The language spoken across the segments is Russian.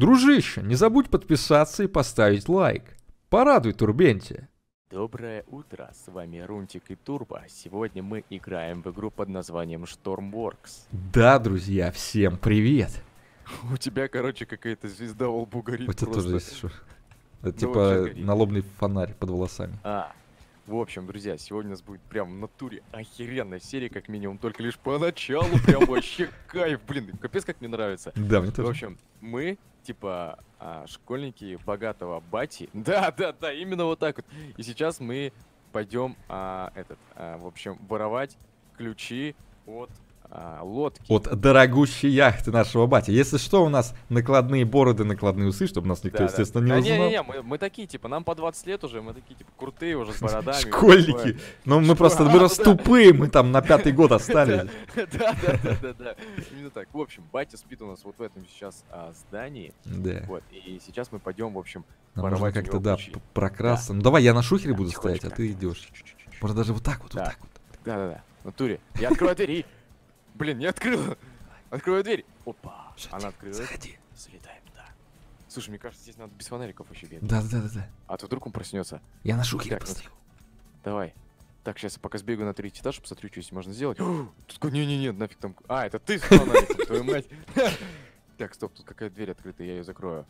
Дружище, не забудь подписаться и поставить лайк. Порадуй Турбенте. Доброе утро, с вами Рунтик и Турбо. Сегодня мы играем в игру под названием Stormworks. Да, друзья, всем привет. У тебя, короче, какая-то звезда лбу горит У тебя тоже есть что? Это типа налобный фонарь под волосами. А, в общем, друзья, сегодня у нас будет прям в натуре охеренная серия, как минимум, только лишь поначалу, прям вообще кайф, блин, капец как мне нравится. Да, мне В тоже. общем, мы, типа, а, школьники богатого бати. Да, да, да, именно вот так вот. И сейчас мы пойдем, а, этот, а, в общем, воровать ключи от а, лодки. От дорогущей яхты нашего батя. Если что, у нас накладные бороды, накладные усы, чтобы нас никто, Да, да. естественно, не Да узнал. не-не-не, мы, мы такие, типа, нам по 20 лет уже, мы такие, типа, крутые уже, с бородами. Школьники. Но мы просто, мы ну просто да. тупые, мы там на пятый год остались. Да, да, да, да, да. Именно так. В общем, батя спит у нас вот в этом сейчас а, здании. Да. Вот. И сейчас мы пойдем, в общем, Нам нужно воровать у как-то, да, ключи. п- прокрасться. Ну давай, я на шухере буду стоять, а ты идешь. Можно даже вот так вот, вот так вот. Да-да-да, в натуре. Я открою дверь. Блин, не открыла. Открою дверь. Опа. Всё, Она открылась. Заходи. Залетаем, да. Слушай, мне кажется, здесь надо без фонариков вообще бегать. Да, да, да, да. А то вдруг он проснется. Я на шухере Так, ну. Давай. Так, сейчас я пока сбегаю на третий этаж, посмотрю, что здесь можно сделать. Тут не-не-не, нафиг там... А, это ты с фонариком, твою мать. Так, стоп, тут какая дверь открыта, я ее закрою.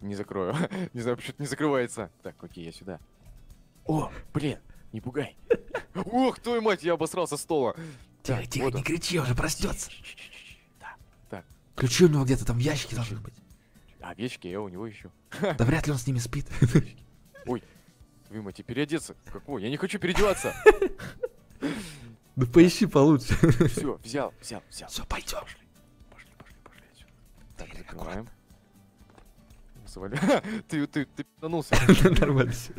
Не закрою. Не знаю, почему-то не закрывается. Так, окей, я сюда. О, блин, не пугай. Ох, твою мать, я обосрался с стола. Тихо, Так, тихо, вот не он. кричи, уже проснется. Да. Ключи у него где-то там в ящике должны быть. А, вещики я у него ищу. Да вряд ли он с ними спит. Ой, мать, и переодеться? Какой? Я не хочу переодеваться. Да поищи получше. Все, взял, взял, взял. Все, пойдем. Пошли, пошли, пошли, пошли отсюда. Так, закрываем. Ты, ты, ты пинанулся. Нормально всё.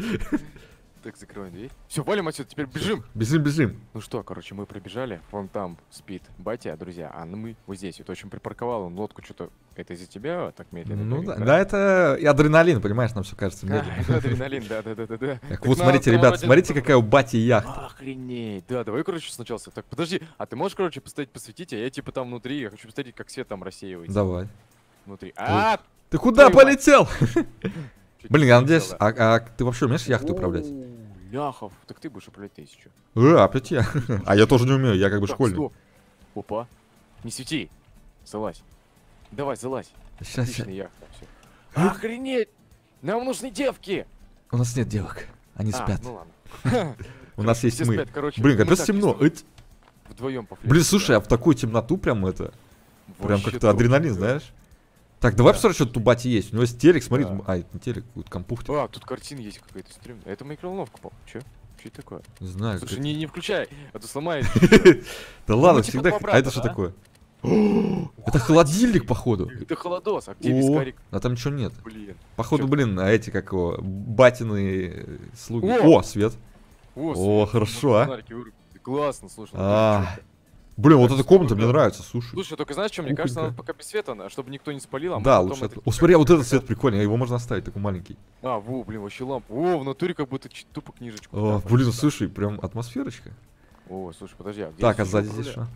Так, закрываем дверь. Все, валим отсюда, теперь бежим. Бежим, бежим. Ну что, короче, мы пробежали. Вон там спит батя, друзья, а мы вот здесь. Вот очень припарковал он лодку что-то. Это из-за тебя так медленно? Ну да, да, это и адреналин, понимаешь, нам все кажется А, медленно. это адреналин, да, да, да, да, да. Так, вот смотрите, ребят, смотрите, какая у бати яхта. Охренеть. Да, давай, короче, сначала. Так, подожди, а ты можешь, короче, поставить посветить, а я типа там внутри, я хочу посмотреть, как свет там рассеивается. Давай. Внутри. А, Ты куда полетел? чуть Блин, надеюсь, полетел, а, а ты вообще умеешь яхту управлять? О, Ляхов, так ты будешь управлять тысячу. Э, опять я. А я тоже не умею, я как бы школьник. Опа. Не свети. Залазь. Давай, залазь. Сейчас, Отличная яхта. всё. Охренеть! Нам нужны девки! У нас нет девок. Они А, спят. ну ладно. У нас есть мы. Блин, капец темно. Вдвоем Блин, слушай, а в такую темноту прям это, прям как-то адреналин, знаешь? Так, давай Да. посмотрим, что тут у бати есть. У него есть телек, смотри. Да. А, это не телек, какой-то компухтик. А, тут картина есть какая-то стрёмная. Это микроволновка, по Че? Че это такое? Не знаю. Слушай, не, не включай, а то сломает. Да ладно, типа всегда... А это что такое? Это холодильник, походу. Это холодос, а где вискарик? а там ничего нет. Блин. Походу, блин, а эти, как его, батины э, слуги. О! Свет. О, хорошо, а. Классно, слушай. А? Блин, вот эта комната мне нравится, слушай. Слушай, только знаешь, что мне кажется, надо пока без света, чтобы никто не спалил, а мы Да, лучше это-. О, смотри, а вот этот свет прикольный, его можно оставить такой маленький. А, во, блин, вообще лампа. О, в натуре как будто тупо книжечку. О, да, блин, слушай, прям атмосферочка. О, слушай, подожди, а где Так, а сзади здесь что?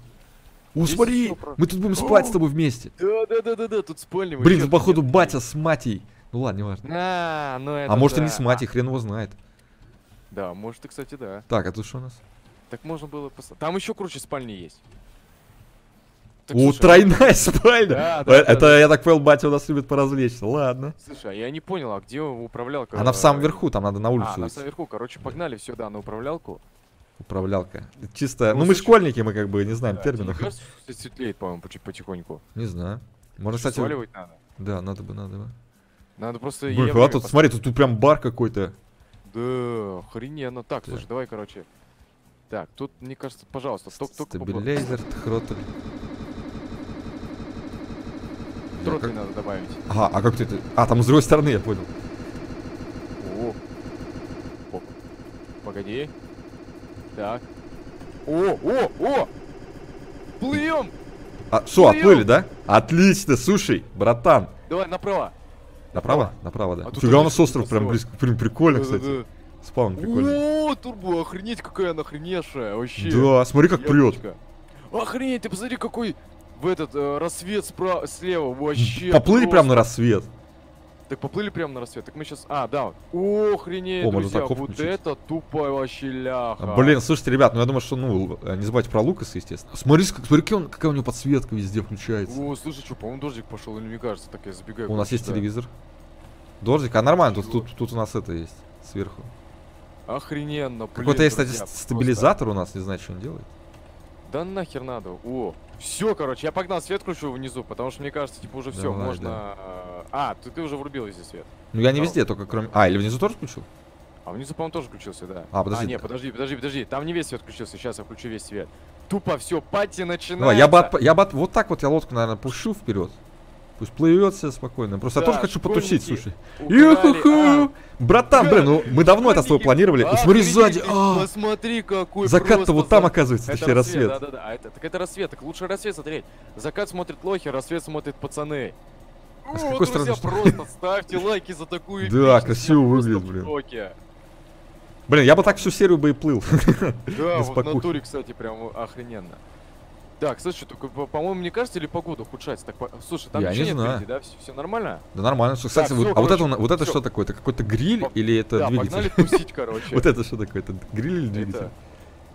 О, Здесь смотри, мы тут будем спать с тобой вместе. Да, да, да, да, да, тут спальня. Блин, тут походу батя с матей. Ну ладно, неважно. А, ну это А может и не с матей, хрен его знает. Да, может и, кстати, да. Так, а тут что у нас? Так можно было пос- Там еще круче спальни есть. Так, О, слушай, тройная спальня! Да, Э, да, Это, да. я так понял, батя у нас любит поразвлечься. Ладно. Слушай, а я не понял, а где управлялка? Она в самом верху, там надо на А, улицу она в самом верху. Короче, погнали все, да, на управлялку. Управлялка. Чисто. Ну, Ну, мы школьники, мы как бы не знаем Да, терминов. светлеет, по-моему, потихоньку? Не знаю. Можно, кстати. Сваливать надо. Да, надо бы, надо бы. Надо просто... Блин, а тут, смотри, тут, тут прям бар какой-то. Да, охрененно. Так, Да. слушай, давай, короче. Так, тут, мне кажется, пожалуйста, только, только Стабилизер, хротель. Я Тротли как- надо добавить. Ага, а как ты это? А, там с другой стороны, я понял. О. Оп. Погоди. Так. О, о, о! Плывем! А, что, отплыли, да? Отлично, слушай, братан. Давай направо. Направо? Направо, да. А Фига у нас остров прям близко. Прям прикольно, кстати. Спаун прикольный. О, турбо, охренеть, какая она охреневшая, вообще. Да, смотри, как прет. Охренеть, ты посмотри, какой в этот э, рассвет справа, слева, вообще. Поплыли просто. прям на рассвет. Так поплыли прямо на рассвет. Так мы сейчас... А, да. Охренеть, О, друзья. Вот включить. это тупая вообще ляха. Блин, слушайте, ребят, ну я думаю, что, ну, э, не забывайте про Лукаса, естественно. Смотри, как- смотри, он- какая у него подсветка везде включается. О, слушай, что, по-моему, дождик пошел, или мне кажется, так я забегаю. У нас короче, есть телевизор. Дождик, а нормально, тут, тут, тут у нас это есть, сверху. Охрененно, блин, Какой-то есть, кстати, просто. стабилизатор у нас, не знаю, что он делает. Да нахер надо. О, все, короче, я погнал свет включу внизу, потому что мне кажется, типа уже все, Давай, можно. э, А, ты, ты уже врубил везде свет. Ну я не везде, только кроме... А, или внизу тоже включил? А внизу, по-моему, тоже включился, да. А, подожди, А, нет, подожди, подожди, подожди. Там не весь свет включился. Сейчас я включу весь свет. Тупо все, пати начинается. Давай, я бы, отп- я бы от- вот так вот я лодку, наверное, пущу вперед. Пусть плывет себе спокойно. Просто я Да, тоже хочу потусить, слушай. Юху! Братан, блин, ну мы давно это с тобой планировали. Ну, смотри охренеть, сзади. а, Посмотри, какой Закат-то вот там, оказывается, Это точнее, рассвет. Да, да, да. А это, так это рассвет, так лучше рассвет смотреть. Закат смотрит лохи, рассвет смотрит пацаны. А с О, какой друзья, стороны просто ставьте лайки за такую Да, красиво я выглядит, блин. Блин, я бы так всю серию бы и плыл. Да, вот в натуре, кстати, прям охрененно. Слушай, только, по- по-моему, мне кажется, или погода ухудшается? Так, по- слушай, там Я ничего не нет знаю. впереди, да? Все, нормально? Да нормально. Кстати, Так, вот- всё, а вот это, короче, на- вот это что такое? Это какой-то гриль По- или это да, двигатель? погнали тусить, короче. Вот это что такое? Это гриль или двигатель?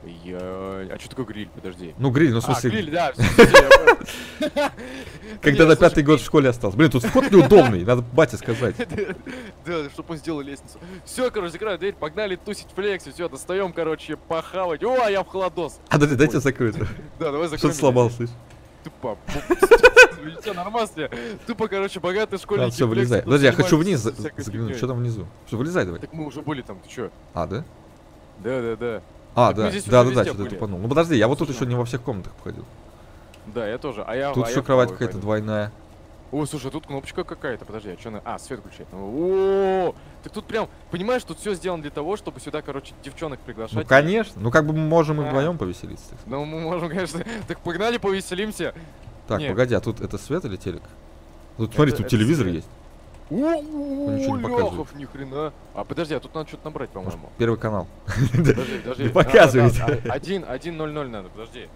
Я... А что такое гриль? Подожди. Ну, гриль, ну, в А, смысле, гриль, да, когда на пятый год в школе остался. Блин, тут вход неудобный, надо бате сказать. Да, чтобы он сделал лестницу. Все, короче, закрываю дверь, погнали тусить флекси, все, достаем, короче, похавать. О, а я в холодос. А, дайте, дайте закрыть. Да, давай Что закроем. ты сломал, слышь? Тупо. Все нормально. Тупо, короче, богатые школьники. Ладно, все, вылезай. Подожди, я хочу вниз заглянуть. Что там внизу? Что, вылезай давай. Так мы уже были там, ты чё? А, да? Да, да, да. А, да, да, да, да, что-то тупанул. Ну подожди, я вот тут еще не во всех комнатах походил. Да, я тоже. А я Тут а еще кровать какая-то двойная. О, слушай, тут кнопочка какая-то. Подожди, а что на... А, свет включать. О, так тут прям, понимаешь, тут все сделано для того, чтобы сюда, короче, девчонок приглашать. Ну, конечно. Ну, как бы мы можем и А. вдвоем повеселиться. Ну, мы можем, конечно. Так погнали, повеселимся. Так, погоди, а тут это свет или телек? Тут, смотри, тут телевизор есть. О, показывает. ляхов, ни хрена. А подожди, а тут надо что-то набрать, по-моему. первый канал. Подожди, подожди. Не показывайте. да, Один, один, ноль, ноль надо, подожди.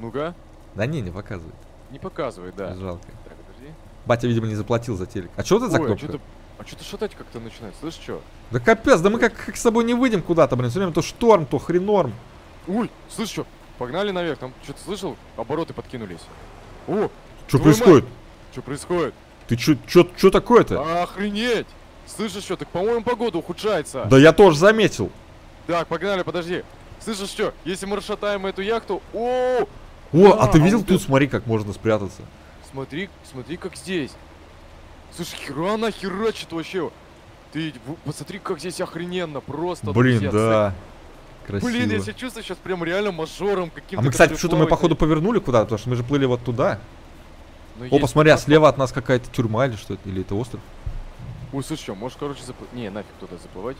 Ну-ка. Да не, не показывает. Не показывает, да. Жалко. Так, подожди. Батя, видимо, не заплатил за телек. А что это за а кнопка? что-то... А что-то шатать как-то начинает, слышишь, что? Да капец, да мы как, как с собой не выйдем куда-то, блин. Все время то шторм, то хренорм. Ой, слышь, что? Погнали наверх, там что-то слышал? Обороты подкинулись. О, Что происходит? что происходит? Ты чё, чё, чё такое-то? Охренеть! Слышишь, что? Так, по-моему, погода ухудшается. Да я тоже заметил. Так, погнали, подожди. Слышишь, что? Если мы расшатаем эту яхту... О, О, а Да, ты а видел вот тут, это- смотри, как можно спрятаться. смотри, смотри, как здесь. Слушай, хера она херачит вообще. Ты посмотри, как здесь охрененно, просто. Блин, друзья, да. Красиво. Блин, я себя чувствую сейчас прям реально мажором каким-то. А мы, кстати, что-то мы, походу, повернули куда-то, потому что мы же плыли вот туда. Ну, О, посмотри, а слева от нас какая-то тюрьма или что это? Или это остров? Ой, слушай, что, можешь, короче, заплыть. Не, нафиг туда заплывать.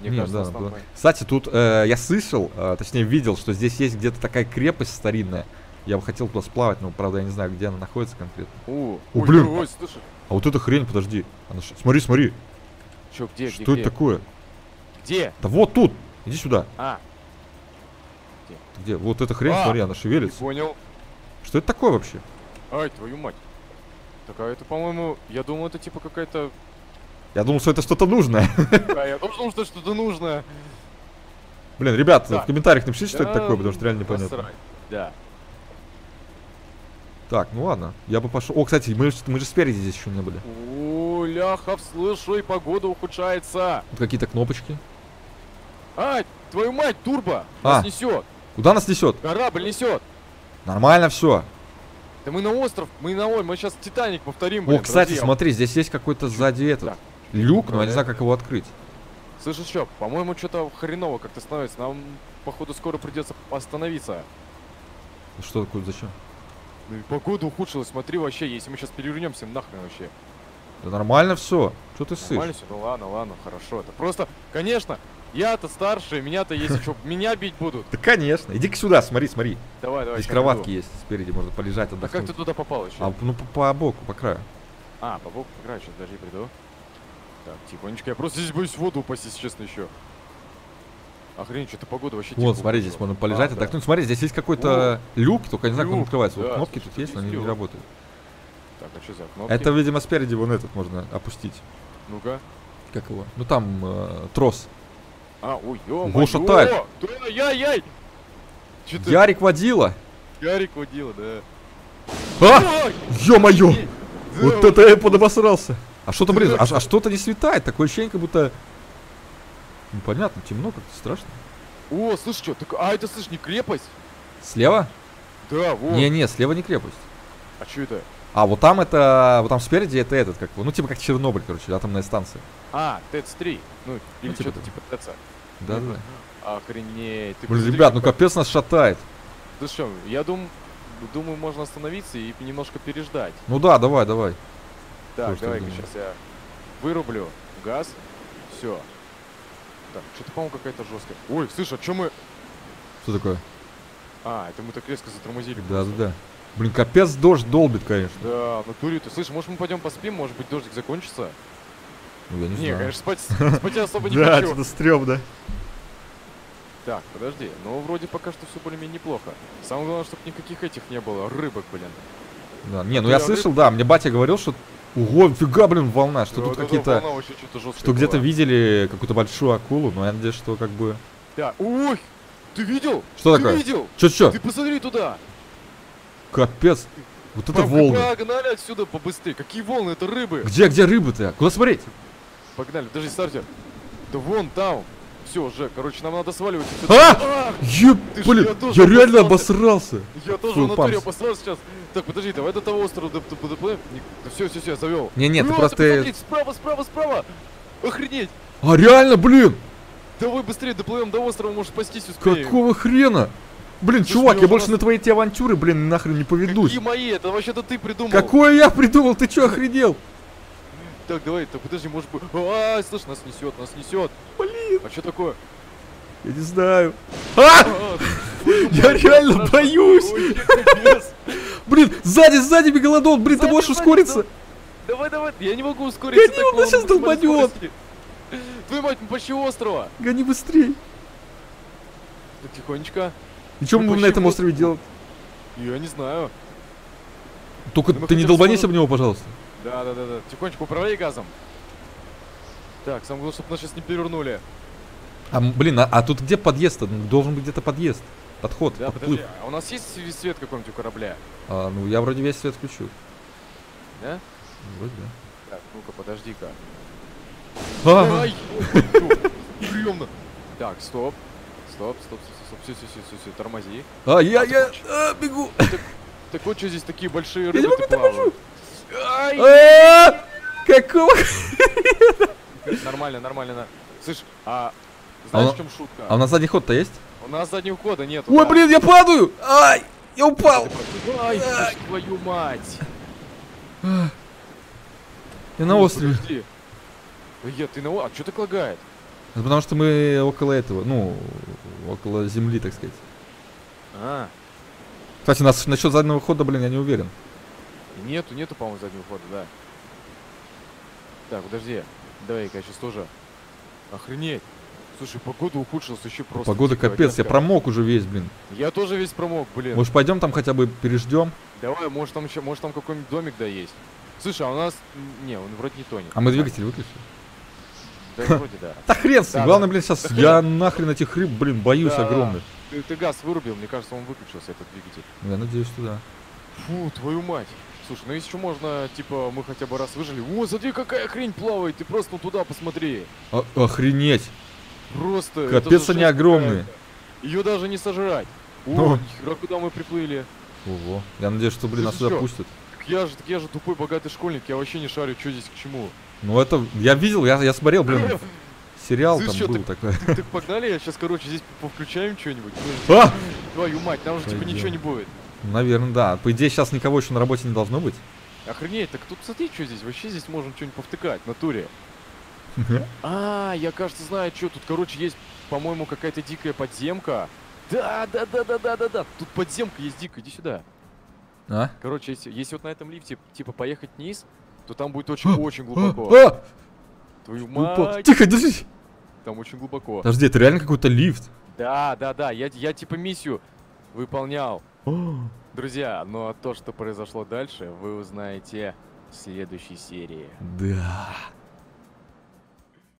Мне Не, кажется, да, да. Кстати, тут э, я слышал, э, точнее видел, что здесь есть где-то такая крепость старинная. Я бы хотел туда сплавать, но правда я не знаю, где она находится конкретно. О, О, ой, блин. ой, слушай. А вот эта хрень, подожди. Она ш- Смотри, смотри. Чё, где, где, что где? это такое? Где? Да вот тут. Иди сюда. А, Ты где? Вот эта хрень, А, смотри, она не шевелится. понял. Что это такое вообще? Ай, твою мать. Так, а это, по-моему, я думал, это типа какая-то... Я думал, что это что-то нужное. А, я тоже думал, что что-то нужное. Блин, ребят, Так. в комментариях напишите, что это Да, такое, потому что реально непонятно. Да. Так, ну ладно. Я бы пошел. О, кстати, мы, мы же спереди здесь еще не были. О, ляхов, слушай, погода ухудшается. Тут какие-то кнопочки. Ай, твою мать, турбо! А. Нас несет. Куда нас несет? Корабль несет. Нормально все. Да мы на остров, мы на ой, мы сейчас Титаник повторим. О, блин, кстати, подожди, я- смотри, здесь есть какой-то сзади этот Так. люк, но я не знаю, как его открыть. Слышишь, что, по-моему, что-то хреново как-то становится. Нам, походу, скоро придется остановиться. Что такое, зачем? Ну и погода ухудшилась, смотри вообще, если мы сейчас перевернемся, нахрен вообще. Да нормально все. Что ты ссышь? Нормально все? Ну ладно, ладно, хорошо. Это просто, конечно, я-то старше, меня-то если что, меня бить будут. Да конечно. Иди-ка сюда, смотри, смотри. Давай, давай. Здесь кроватки есть спереди, можно полежать, А как отдохнуть. ты туда попал еще? А, ну по, по боку, по краю. А, по боку играю, сейчас даже приду. Так, тихонечко, я просто здесь боюсь в воду упасть, если честно, еще. Охренеть, что-то погода вообще Вот, смотри, здесь можно полежать, А, да. отдохнуть. Смотри, здесь есть какой-то люк, только не знаю, как он открывается. Вот да, кнопки тут есть, но есть они не работают. Так, а что за кнопки? Это, видимо, спереди вон этот можно опустить. Ну-ка. Как его? Ну там э, трос. А, ой, ё Ого, шатает. Яй-яй! Чё ты? Ярик водила. Ярик водила, да. А! Ё-моё! Вот это я подобосрался. А что-то, блин, а, а что-то не светает. Такое ощущение, как будто... Непонятно, темно как-то страшно. О, слышь, что? Так, а это, слышь, не крепость? Слева? Да, вот. Не-не, слева не крепость. А что это? А вот там это, вот там спереди это этот, как, ну типа как Чернобыль, короче, атомная станция. А, ТЭЦ-3. Ну, или типа что-то типа ТЭЦа. Да-да. Охренеть. Ты Блин, посмотри, ребят, ну какая- капец нас шатает. Ты что, я дум... думаю, можно остановиться и немножко переждать. Ну да, давай, давай. Так, думаю. сейчас я вырублю газ. Все. Так, что-то, по-моему, какая-то жесткая. Ой, слышь, а что мы... Что такое? А, это мы так резко затормозили. Да, просто. да, да. Блин, капец дождь долбит, конечно. Да, в натуре ты. Слышь, может мы пойдем поспим, может быть дождик закончится? Ну, я не, Не, знаю. конечно, спать, спать я особо не Да, хочу. что-то стрёмно. Так, подожди, ну вроде пока что все более-менее неплохо. Самое главное, чтобы никаких этих не было, рыбок, блин. Да, не, ну ты я слышал, да, мне батя говорил, что... Ого, фига, блин, волна, что Да, тут вот эта какие-то... Что где-то видели какую-то большую акулу, но я надеюсь, что как бы... Да, ой, ты видел? Что ты такое? видел? Чё-чё? Ты посмотри туда. Капец. Вот это Пог- волны. Погнали отсюда побыстрее. Какие волны? Это рыбы. Где, где рыбы-то? Куда смотреть? Погнали, подожди, стартер. Да вон там. Все, Жек, короче, нам надо сваливать. А! Еб, Ты блин, я реально обосрался. я тоже в натуре обосрался сейчас. Так, подожди, давай до того острова доп- доп- доплывем. Все, все, все, я завел. Не-не, ты О, просто- справа, справа, справа. Охренеть. А реально, блин, Давай быстрее доплывем до острова, может спастись успеем. какого хрена? Блин, чувак, мне я больше на твои эти авантюры, блин, нахрен не поведусь. Какие мои? Это вообще-то ты придумал. Какое я придумал? Ты чё, охренел? Так, давай, так подожди, может быть... А, слышь, нас несет, нас несет. Блин, А что такое? я не знаю. А! А, твою Я мать, реально боюсь. Блин, сзади, сзади мегалодон, блин, ты можешь ускориться? Давай, давай, я не могу ускориться. Гони, он на сейчас долбанет. Твою мать, мы почти острова. Гони быстрей. Так, тихонечко. И что Мы будем на этом острове делать? Я не знаю. Только Да ты не долбанись об него, пожалуйста. Да, да, да, да. Тихонечко управляй газом. Так, самое главное, чтобы нас сейчас не перевернули. А, блин, а, а тут где подъезд? -то? Ну, Должен быть где-то подъезд. Подход, Да, подплыв. подожди, а у нас есть сви- свет какой-нибудь у корабля? А, ну, я вроде весь свет включил. Да? Вроде да. Так, ну-ка, подожди-ка. А! Стрёмно. Так, стоп. Стоп, стоп, стоп, стоп, все, все, все, все, тормози. а, я, А, я, а, бегу. Так вот что здесь такие большие не рыбы могу, плавают. Ай! А, Какого? Нормально, нормально. Слышь, а А знаешь, в чем шутка? А у нас задний ход-то есть? У нас заднего хода нет. Ой, блин, я падаю! Ай, я упал! Ай, твою мать! Я на острове. Я, ты на А что так лагает? Это потому что мы около этого, ну, около земли, так сказать. А, Кстати, нас насчет заднего хода, блин, я не уверен. нету, нету, по-моему, заднего хода, да. Так, подожди. Давай-ка я сейчас тоже. Охренеть. Слушай, погода ухудшилась еще просто. Погода дико, капец, я промок уже весь, блин. Я тоже весь промок, блин. Может, пойдем там хотя бы переждем? Давай, может там еще, может там какой-нибудь домик да есть. Слушай, а у нас... Не, он вроде не тонет. А мы двигатель выключили? Да, вроде да. Да хрен с ним. Главное, блин, сейчас я нахрен этих рыб, блин, боюсь огромных. Ты, газ вырубил, мне кажется, он выключился, этот двигатель. Я надеюсь, что да. Фу, твою мать. Слушай, ну если еще можно, типа, мы хотя бы раз выжили. О, смотри, какая хрень плавает, ты просто ну туда посмотри. А- охренеть. Просто. Капец они огромные. Ее даже не сожрать. О, О. нихера, куда мы приплыли. Ого. Я надеюсь, что, блин, нас сюда пустят. Я же, я же тупой богатый школьник, я вообще не шарю, что здесь к чему. Ну это, я видел, я, я смотрел, блин, сериал Слышь, там чё, был так- такой. Так, так погнали, я сейчас, короче, здесь повключаем что-нибудь. А! Твою мать, там же типа ничего не будет. Наверное, да. По идее, сейчас никого еще на работе не должно быть. Охренеть, так тут смотри, что здесь. Вообще здесь можем что-нибудь повтыкать в натуре. А, я, кажется, знаю, что тут, короче, есть, по-моему, какая-то дикая подземка. Да, да, да, да, да, да, да. Тут подземка есть дикая, иди сюда. А? Короче, если, если вот на этом лифте, типа, поехать вниз, то там будет очень-очень глубоко. А! Твою мать, Тихо, держись. там очень глубоко. Подожди, это реально какой-то лифт. Да, да, да, я, я типа миссию выполнял. Друзья, ну а то, что произошло дальше, вы узнаете в следующей серии. Да.